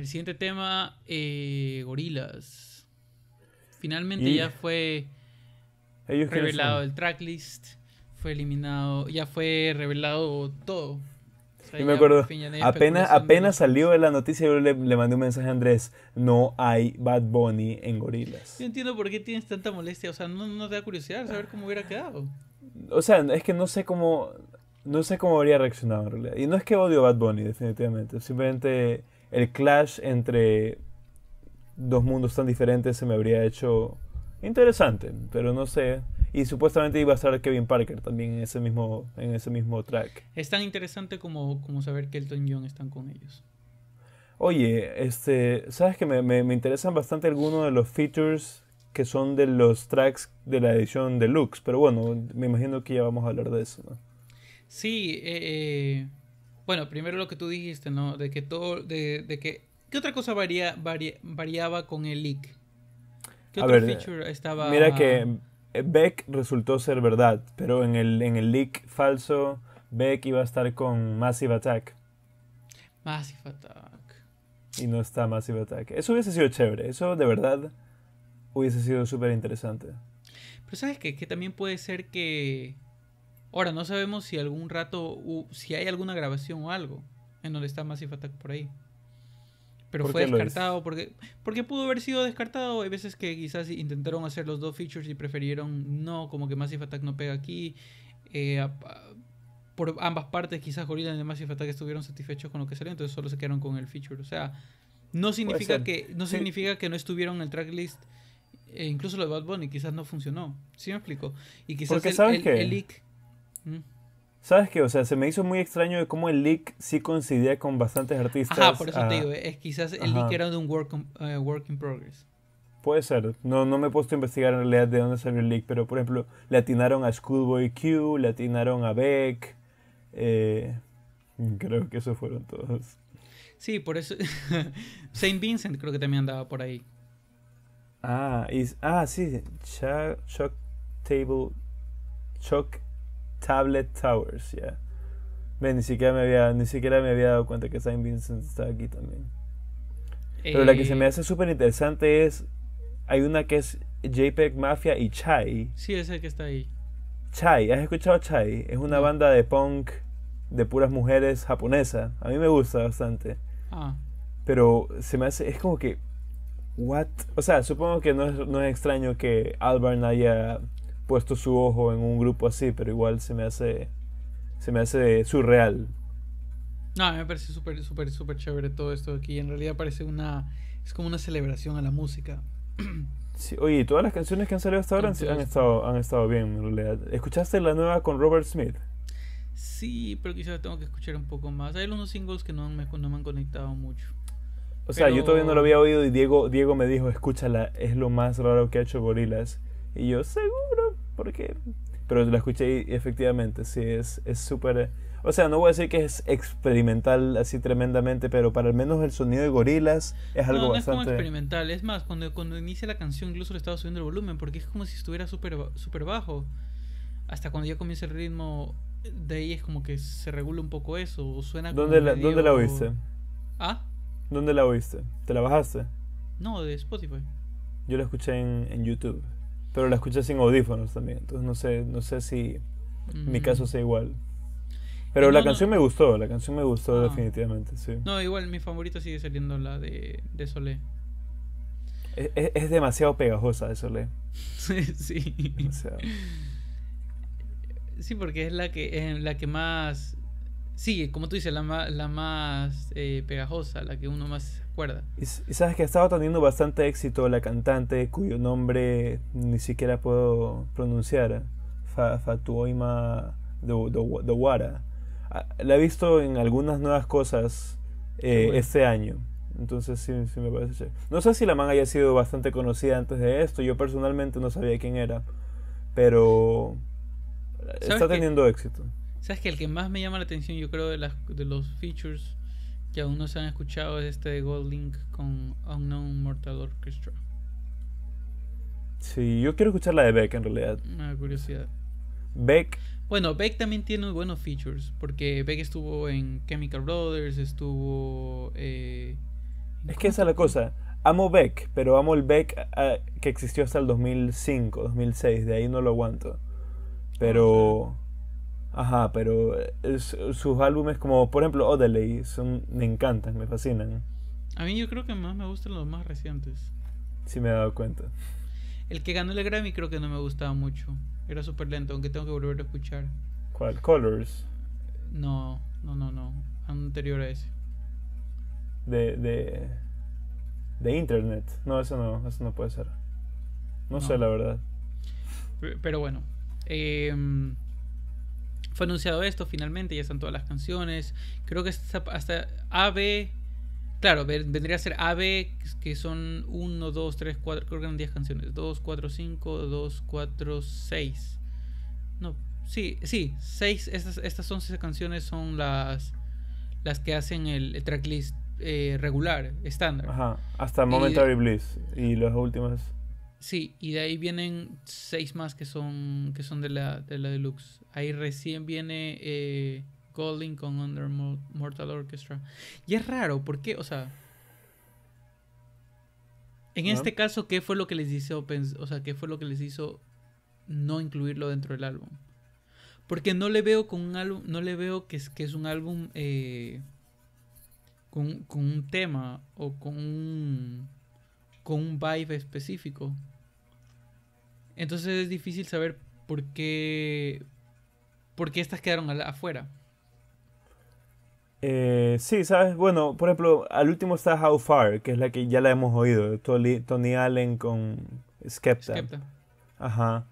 el siguiente tema, eh, Gorilas. Finalmente ya fue revelado el tracklist, fue eliminado, ya fue revelado todo. Y me acuerdo, apenas, apenas salió la noticia, yo le, mandé un mensaje a Andrés, no hay Bad Bunny en Gorilas. Yo entiendo por qué tienes tanta molestia, o sea, no, no te da curiosidad saber cómo hubiera quedado. O sea, es que no sé cómo, no sé cómo habría reaccionado en realidad. Y no es que odio a Bad Bunny, definitivamente, simplemente el clash entre dos mundos tan diferentes se me habría hecho interesante, pero no sé. Y supuestamente iba a estar Kevin Parker también en ese mismo, en ese mismo track. Es tan interesante como, como saber que Elton John están con ellos. Oye, este, sabes que me, me, interesan bastante algunos de los features que son de los tracks de la edición deluxe, pero bueno, me imagino que ya vamos a hablar de eso, ¿no? Sí, eh, eh bueno, primero lo que tú dijiste, ¿no? De que todo, de, de que, ¿qué otra cosa varía, variaba con el leak? ¿Qué otro feature estaba? Mira que Beck resultó ser verdad, pero en el, en el leak falso, Beck iba a estar con Massive Attack. Massive Attack. Y no está Massive Attack. Eso hubiese sido chévere, eso de verdad hubiese sido súper interesante. Pero sabes qué? que también puede ser que... Ahora, no sabemos si algún rato, si hay alguna grabación o algo en donde está Massive Attack por ahí. Pero fue descartado porque, porque pudo haber sido descartado. Hay veces que quizás intentaron hacer los dos features y prefirieron no, como que Massive Attack no pega aquí. Eh, por ambas partes, quizás Gorilla y Massive Attack estuvieron satisfechos con lo que salió, entonces solo se quedaron con el feature. O sea, no significa que no significa que no estuvieron en el tracklist. E incluso lo de Bad Bunny quizás no funcionó. ¿Sí me explico? Y quizás el, el, leak. ¿Sabes qué? O sea, se me hizo muy extraño de cómo el leak sí coincidía con bastantes artistas. Ajá, por eso te digo, es, quizás el leak era de un work, eh, work in progress. Puede ser. No, no me he puesto a investigar en realidad de dónde salió el leak, pero por ejemplo, le atinaron a Schoolboy Q, le atinaron a Beck. Eh, creo que esos fueron todos. Sí, por eso. Saint Vincent creo que también andaba por ahí. Ah, y, ah sí. Shock Table. Shock Tablet Towers, ya. ni siquiera me había, ni siquiera me había dado cuenta que Saint Vincent está aquí también. Pero la que se me eh, hace súper interesante es. Hay una que es JPEG Mafia y Chai. Sí, ese que está ahí. Chai, ¿has escuchado Chai? Es una banda de punk de puras mujeres japonesa. A mí me gusta bastante. Ah. Pero se me hace. Es como que. ¿What? O sea, supongo que no es, no es extraño que Albarn haya puesto su ojo en un grupo así, pero igual se me hace se me hace surreal. No, me parece súper, súper, súper chévere todo esto aquí. En realidad parece una... Es como una celebración a la música. Sí, oye, todas las canciones que han salido hasta ahora han, estado, han estado bien, en realidad. ¿Escuchaste la nueva con Robert Smith? Sí, pero quizás tengo que escuchar un poco más. Hay algunos singles que no me, no me han conectado mucho. O sea, yo todavía no lo había oído y Diego, Diego me dijo, escúchala, es lo más raro que ha hecho Gorilas. Y yo, seguro, porque... Pero la escuché y efectivamente, sí, es súper... o sea, no voy a decir que es experimental así tremendamente, pero para al menos el sonido de gorilas es algo no, bastante... es como experimental, es más, cuando, cuando inicia la canción incluso le estaba subiendo el volumen, porque es como si estuviera súper super bajo. Hasta cuando ya comienza el ritmo, de ahí es como que se regula un poco eso, o suena como ¿Dónde, la, ¿Dónde la oíste? ¿Ah? ¿Dónde la oíste? ¿Te la bajaste? No, de Spotify. Yo la escuché en, en YouTube. Pero la escuché sin audífonos también, entonces no sé, no sé si mi mm. caso sea igual. Pero la canción me gustó, la canción me gustó ah. definitivamente, sí. No, igual mi favorita sigue saliendo la de, de Solé. Es, demasiado pegajosa de Solé. sí, sí. Sí, porque es la que, es la que más Sí, como tú dices, la, más, la más eh, pegajosa, la que uno más acuerda. Y, sabes que ha estado teniendo bastante éxito la cantante cuyo nombre ni siquiera puedo pronunciar, Fatuoima Dowara. Ah, la he visto en algunas nuevas cosas eh, este año. Entonces sí, sí me parece chévere. No sé si la man haya sido bastante conocida antes de esto. Yo personalmente no sabía quién era. Pero está teniendo éxito. ¿Sabes que el que más me llama la atención, yo creo, de, las, de los features que aún no se han escuchado es este de Gold Link con Unknown Mortal Orchestra? Sí, yo quiero escuchar la de Beck en realidad. Una curiosidad. Beck. Bueno, Beck también tiene buenos features, porque Beck estuvo en Chemical Brothers, estuvo eh, Es que esa es la cosa. Amo Beck, pero amo el Beck ah, que existió hasta el 2005, 2006. De ahí no lo aguanto. Pero... Ajá, pero sus álbumes como, por ejemplo, Odelay, son, me encantan, me fascinan. A mí yo creo que más me gustan los más recientes. Sí me he dado cuenta. El que ganó el Grammy creo que no me gustaba mucho. Era súper lento, aunque tengo que volver a escuchar. ¿Cuál? Colors. No, no, no, no. Anterior a ese. De, de, de Internet. No, eso no, eso no puede ser. No, sé, la verdad. Pero bueno. Em, fue anunciado esto finalmente, ya están todas las canciones. Creo que hasta AB. Claro, vendría a ser AB, que son 1, 2, 3, 4, creo que eran 10 canciones. 2, 4, 5, 2, 4, 6. No, sí, sí, 6. Estas, estas 11 canciones son las, las que hacen el, tracklist eh, regular, estándar. Ajá, hasta Momentary Bliss. Y las últimas. Sí, y de ahí vienen 6 más que son, que son de, la, de la deluxe. Ahí recién viene eh, Golding con Under Mortal Orchestra. Y es raro, porque, o sea. En este caso, ¿qué fue lo que les hizo, o sea, qué fue lo que les hizo no incluirlo dentro del álbum? Porque no le veo con un álbum, no le veo que es, que es un álbum eh, con, con, un tema o con un, con un vibe específico. Entonces es difícil saber por qué, por qué estas quedaron afuera. Eh, sí, sabes, bueno, por ejemplo, al último está How Far, que es la que ya la hemos oído, Tony, Tony Allen con Skepta. Skepta. Ajá.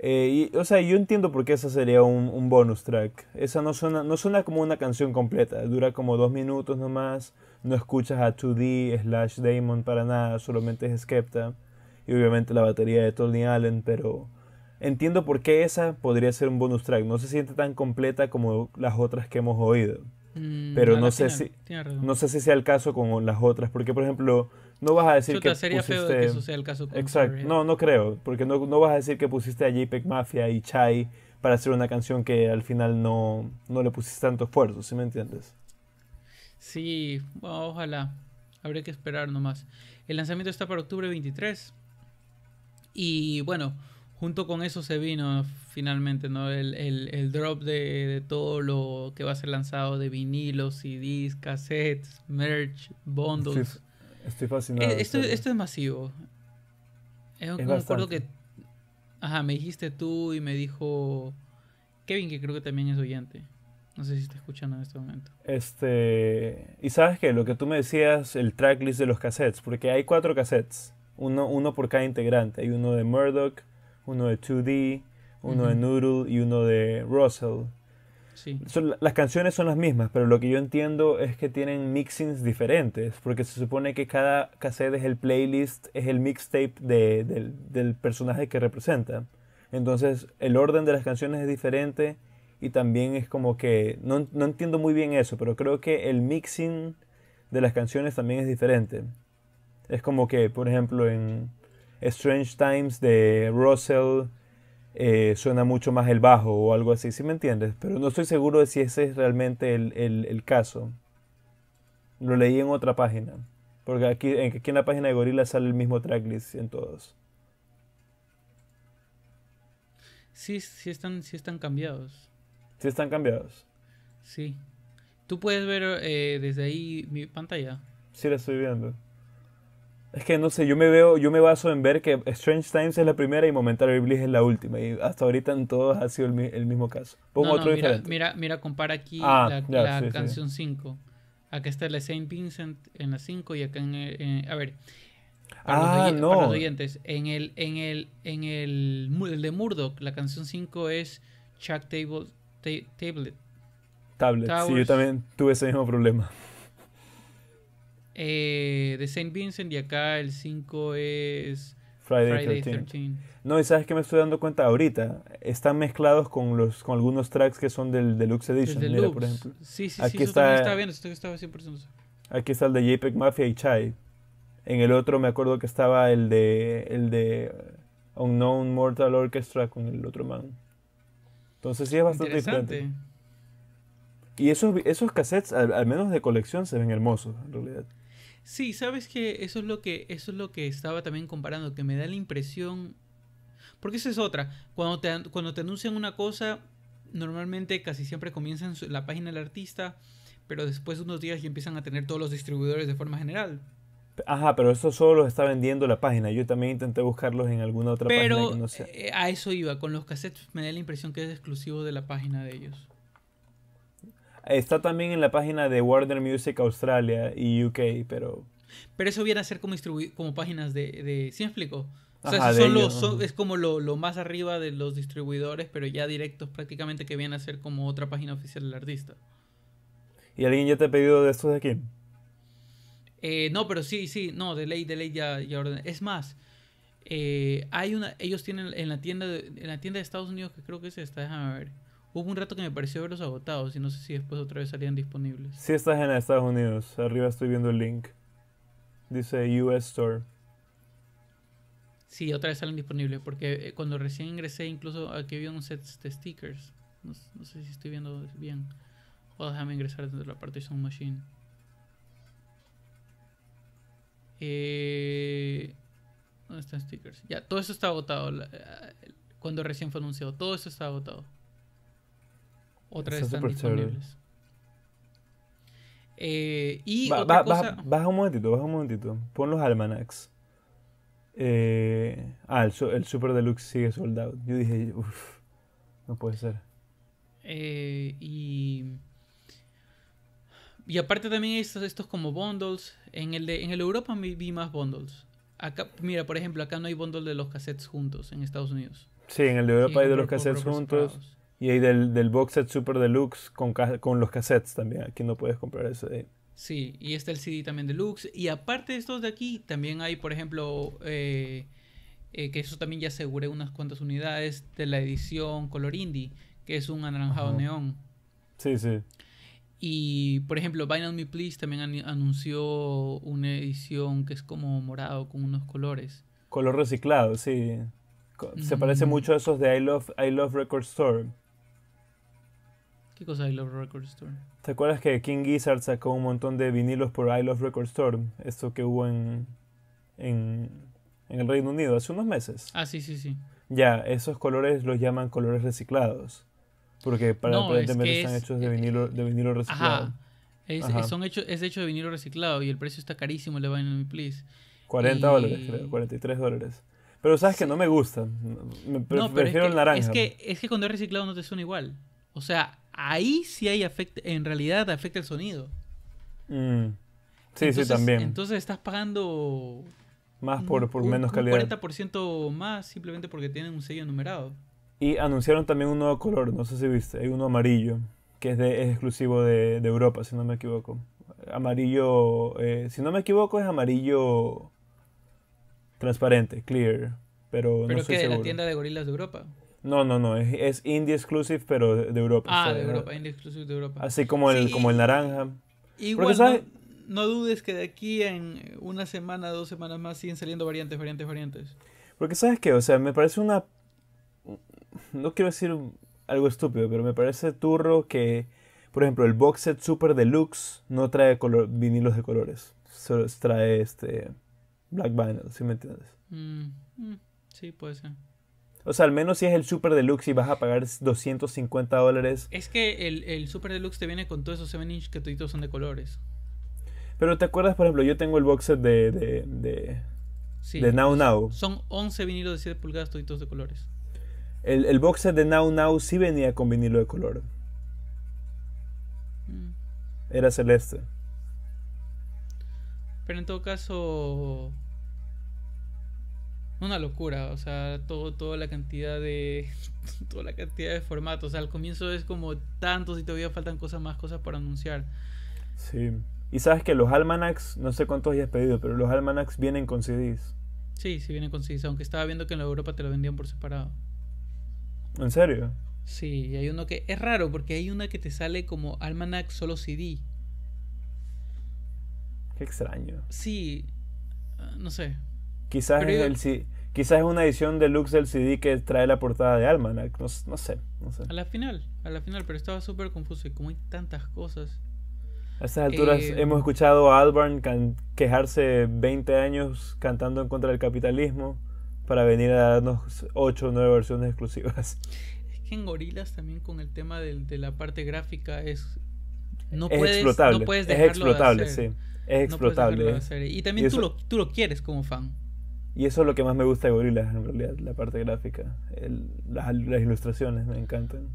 Eh, y, o sea, yo entiendo por qué esa sería un, un, bonus track. Esa no suena, no suena como una canción completa, dura como dos minutos nomás, no escuchas a 2D slash Damon para nada, solamente es Skepta. Y obviamente la batería de Tony Allen, pero entiendo por qué esa podría ser un bonus track. No se siente tan completa como las otras que hemos oído. Mm, pero no sé si no sé si sea el caso con las otras, porque por ejemplo, no vas a decir que sería feo que eso sea el caso con Exacto. No, no creo, porque no, no vas a decir que pusiste a JPEG Mafia y Chai para hacer una canción que al final no, no le pusiste tanto esfuerzo, ¿sí me entiendes? Sí, ojalá. Habría que esperar nomás. El lanzamiento está para octubre 23. Y bueno, junto con eso se vino finalmente ¿no? el, drop de, todo lo que va a ser lanzado de vinilos, CDs, cassettes, merch, bundles. Estoy, fascinado. Eh, esto, esto, es masivo. Es, es me acuerdo que ajá, me dijiste tú y me dijo Kevin, que creo que también es oyente. No sé si está escuchando en este momento. Este. Y sabes que lo que tú me decías, el tracklist de los cassettes, porque hay cuatro cassettes, uno, uno por cada integrante. Hay uno de Murdoch, uno de 2D, uno de Noodle y uno de Russell. Sí. las canciones son las mismas, pero lo que yo entiendo es que tienen mixings diferentes, porque se supone que cada cassette es el playlist, es el mixtape de, del, personaje que representa. Entonces el orden de las canciones es diferente y también es como que, no, no entiendo muy bien eso, pero creo que el mixing de las canciones también es diferente. Es como que, por ejemplo, en Strange Times de Russell eh, suena mucho más el bajo o algo así, ¿sí me entiendes? Pero no estoy seguro de si ese es realmente el, caso. Lo leí en otra página. Porque aquí, aquí en la página de Gorilla sale el mismo tracklist en todos. Sí, sí están, sí están cambiados. Sí están cambiados. Sí. ¿Tú puedes ver eh, desde ahí mi pantalla? Sí, la estoy viendo. Es que no sé, yo me veo, yo me baso en ver que Strange Times es la primera y Momentary Bliss es la última. Y hasta ahorita en todos ha sido el, mismo caso. Pongo otro mira, diferente. Mira, mira, compara aquí ah, la, canción 5. Acá está la Saint Vincent en la 5 y acá en, a ver. Para, ah, los, no. para los oyentes, en el, en el, en el, el de Murdoch, la canción 5 es Chuck Table, Tablet. Tablet, sí, yo también tuve ese mismo problema eh, de Saint Vincent y acá el 5 es Friday, 13. No, y sabes que me estoy dando cuenta ahorita, están mezclados con los con algunos tracks que son del Deluxe Edition, mira, por ejemplo. Sí, sí, aquí sí, está, estaba viendo, esto estaba 100%. Aquí está el de JPEG Mafia y Chai. En el otro me acuerdo que estaba el de el de Unknown Mortal Orchestra con el otro man. Entonces sí es bastante diferente. Y esos, esos cassettes, al, menos de colección, se ven hermosos, en realidad. Sí, sabes que eso es lo que eso es lo que estaba también comparando, que me da la impresión porque esa es otra, cuando te cuando te anuncian una cosa, normalmente casi siempre comienzan en la página del artista, pero después de unos días ya empiezan a tener todos los distribuidores de forma general. Ajá, pero eso solo lo está vendiendo la página. Yo también intenté buscarlos en alguna otra página que no sé. Eh, a eso iba, con los cassettes me da la impresión que es exclusivo de la página de ellos. Está también en la página de Warner Music Australia y UK, pero... Pero eso viene a ser como, como páginas de, de... ¿Sí me explico? O sea, son es como lo, lo, más arriba de los distribuidores, pero ya directos prácticamente que viene a ser como otra página oficial del artista. ¿Y alguien ya te ha pedido de estos de aquí? Eh, no, pero sí, sí, no, de ley, de ley ya, ya ordené. Es más, eh, hay una, ellos tienen en la tienda de, en la tienda de Estados Unidos, que creo que es esta, déjame ver. Hubo un rato que me pareció verlos agotados y no sé si después otra vez salían disponibles. Sí estás en Estados Unidos, arriba estoy viendo el link. Dice US Store. Sí, otra vez salen disponibles, porque eh, cuando recién ingresé incluso aquí había un set de stickers. No, no sé si estoy viendo bien. O déjame ingresar dentro de la partition machine. Eh, ¿Dónde están stickers? Ya, todo eso está agotado. Eh, cuando recién fue anunciado, todo eso está agotado. Otra vez están disponibles. Eh, y otra cosa... baja, un momentito, baja un momentito. Pon los almanacs. Eh, ah, el, el, Super Deluxe sigue soldado. Yo dije, uff, no puede ser. Eh, y y aparte también estos, estos como bundles. En el de en el Europa vi más bundles. Acá, mira, por ejemplo, acá no hay bundle de los cassettes juntos en Estados Unidos. Sí, en el de Europa hay de los cassettes juntos. Y hay del, del box set Super Deluxe con, con los cassettes también. Aquí no puedes comprar eso de Sí, y está el CD también deluxe. Y aparte de estos de aquí, también hay, por ejemplo, eh, eh, que eso también ya aseguré unas cuantas unidades de la edición Color Indie, que es un anaranjado neón. Sí, sí. Y por ejemplo, Vinyl Me Please también anunció una edición que es como morado con unos colores. Color reciclado, sí. Se parece mucho a esos de I Love, I Love Record Store. ¿Qué cosa I Love Record Store? ¿Te acuerdas que King Gizzard sacó un montón de vinilos por I Love Record Store? Esto que hubo en, en, en el Reino Unido hace unos meses. Ah, sí, sí, sí. Ya, esos colores los llaman colores reciclados. Porque para aparentemente están hechos de vinilo, de vinilo reciclado. Ajá. Es, Son hecho, es hecho de vinilo reciclado y el precio está carísimo, le van Me Please. 40 dólares, creo, 43 dólares. Pero sabes que no me gusta. Me prefiero el naranja. Es que, es que cuando es reciclado no te suena igual. O sea, ahí sí hay afecta, en realidad afecta el sonido. Mm. Sí, sí, también. Entonces estás pagando más por, por menos calidad. Un 40% más simplemente porque tienen un sello numerado. Y anunciaron también un nuevo color, no sé si viste, hay uno amarillo, que es, de, es exclusivo de, de Europa, si no me equivoco. Amarillo, eh, si no me equivoco, es amarillo transparente, clear, pero, ¿Pero no qué, de la tienda de gorilas de Europa? No, no, no, es, es indie exclusive, pero de, Europa. Ah, de Europa, indie exclusive de Europa. Así como el, como el naranja. Igual no, no, dudes que de aquí en una semana, dos semanas más siguen saliendo variantes, variantes, variantes. Porque sabes qué, o sea, me parece una no quiero decir algo estúpido, pero me parece turro que, por ejemplo, el box set Super Deluxe no trae color, vinilos de colores. Solo trae este Black Vinyl, ¿sí me entiendes? Mm, mm, sí, puede ser. O sea, al menos si es el Super Deluxe y vas a pagar 250 dólares. Es que el, el Super Deluxe te viene con todos esos 7 inch que toditos son de colores. Pero te acuerdas, por ejemplo, yo tengo el box set de, de, de, de Now Now. Son 11 vinilos de 7 pulgadas toditos de colores. El, el box set de Now Now sí venía con vinilo de color. Mm. Era celeste. Pero en todo caso. Una locura, o sea, todo, toda la cantidad de. toda la cantidad de formatos. O sea, al comienzo es como tantos y todavía faltan cosas más, cosas por anunciar. Sí. Y sabes que los almanacs, no sé cuántos hayas pedido, pero los almanacs vienen con CDs. Sí, sí vienen con CDs, aunque estaba viendo que en la Europa te lo vendían por separado. ¿En serio? Sí, hay uno que es raro porque hay una que te sale como Almanac solo CD. Qué extraño. Sí, ah, no sé. Quizás es, el, quizás es una edición deluxe del CD que trae la portada de Almanac. No, sé, no sé. A la final, a la final, pero estaba súper confuso. Y como hay tantas cosas. A estas alturas Eh, hemos escuchado a Albarn quejarse 20 años cantando en contra del capitalismo para venir a darnos 8 o 9 versiones exclusivas. Es que en Gorilas también con el tema de, la parte gráfica es... No es puedes, explotable. no puedes es dejarlo explotable, de hacer. sí. Es No explotable. de hacer. Y también Y tú, lo, tú lo quieres como fan. Y eso es lo que más me gusta de Gorillaz, en realidad, la parte gráfica. El- las, las ilustraciones me encantan.